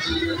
Gracias.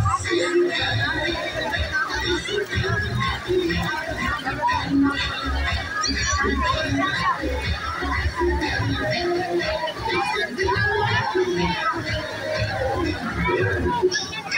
Thank you.